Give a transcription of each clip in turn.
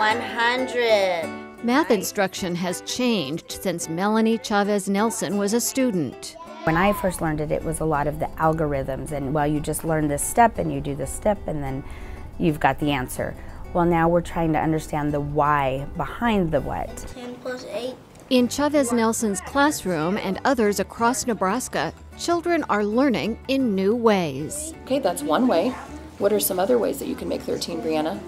100. Math instruction has changed since Melanie Chavez Nelson was a student. When I first learned it, it was a lot of the algorithms, and well, you just learn this step and you do this step, and then you've got the answer. Well, now we're trying to understand the why behind the what. 10 plus 8. In Chavez Nelson's classroom and others across Nebraska, children are learning in new ways. Okay, that's one way. What are some other ways that you can make 13, Brianna?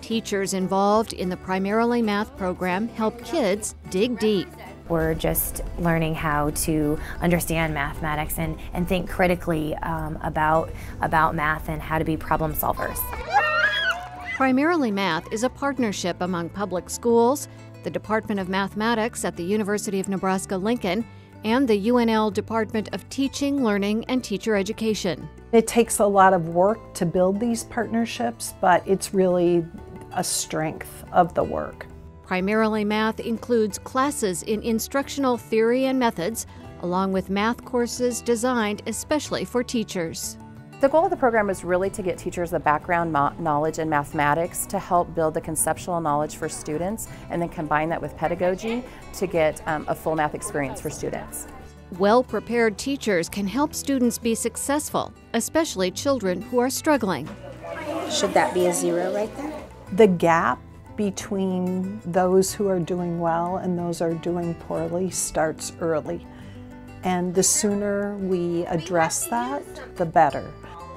Teachers involved in the Primarily Math program help kids dig deep. We're just learning how to understand mathematics and, and think critically um, about, about math and how to be problem solvers. Primarily Math is a partnership among public schools, the Department of Mathematics at the University of Nebraska Lincoln, and the UNL Department of Teaching, Learning, and Teacher Education. It takes a lot of work to build these partnerships, but it's really a strength of the work. Primarily Math includes classes in instructional theory and methods, along with math courses designed especially for teachers. The goal of the program is really to get teachers the background knowledge in mathematics to help build the conceptual knowledge for students and then combine that with pedagogy to get um, a full math experience for students. Well prepared teachers can help students be successful, especially children who are struggling. Should that be a zero right there? The gap between those who are doing well and those are doing poorly starts early. And the sooner we address that, the better.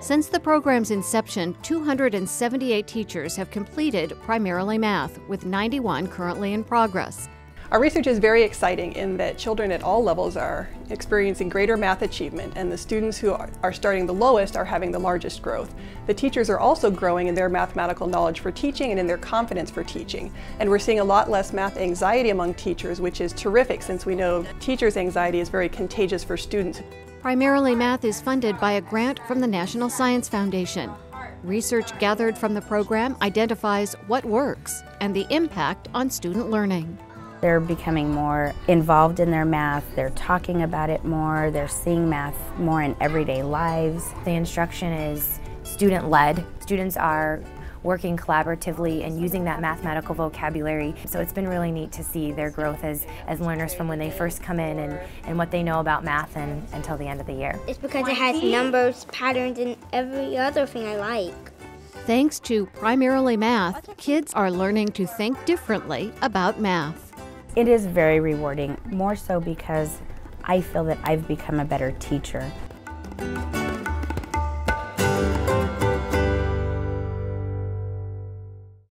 Since the program's inception, 278 teachers have completed primarily math, with 91 currently in progress. Our research is very exciting in that children at all levels are experiencing greater math achievement and the students who are starting the lowest are having the largest growth. The teachers are also growing in their mathematical knowledge for teaching and in their confidence for teaching. And we're seeing a lot less math anxiety among teachers, which is terrific since we know teachers' anxiety is very contagious for students. Primarily Math is funded by a grant from the National Science Foundation. Research gathered from the program identifies what works and the impact on student learning. They're becoming more involved in their math, they're talking about it more, they're seeing math more in everyday lives. The instruction is student-led. Students are working collaboratively and using that mathematical vocabulary. So it's been really neat to see their growth as, as learners from when they first come in and, and what they know about math and, until the end of the year. It's because it has numbers, patterns, and every other thing I like. Thanks to primarily math, kids are learning to think differently about math. It is very rewarding, more so because I feel that I've become a better teacher.